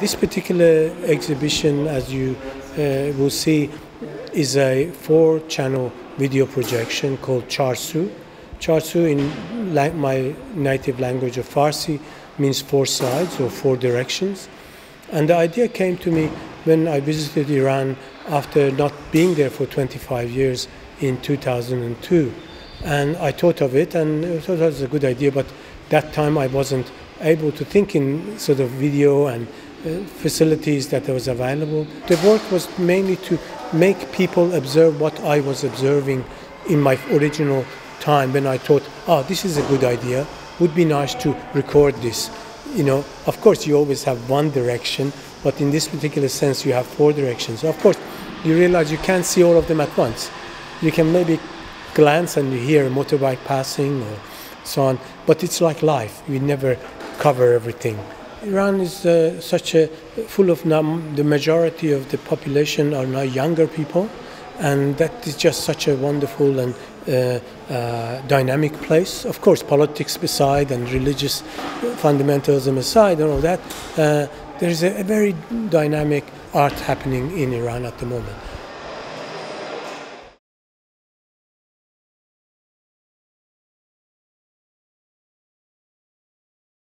This particular exhibition, as you uh, will see, is a four channel video projection called Char Soo. Charsu, in my native language of Farsi, means four sides or four directions. And the idea came to me when I visited Iran after not being there for 25 years in 2002. And I thought of it and I thought it was a good idea, but that time I wasn't able to think in sort of video and Uh, facilities that was available. The work was mainly to make people observe what I was observing in my original time when I thought, oh, this is a good idea. Would be nice to record this. You know, of course, you always have one direction, but in this particular sense, you have four directions. Of course, you realize you can't see all of them at once. You can maybe glance and you hear a motorbike passing or so on, but it's like life. We never cover everything. Iran is uh, such a full of num- the majority of the population are now younger people, and that is just such a wonderful and uh, uh, dynamic place. Of course, politics beside and religious fundamentalism aside, and all that, uh, there is a, a very dynamic art happening in Iran at the moment.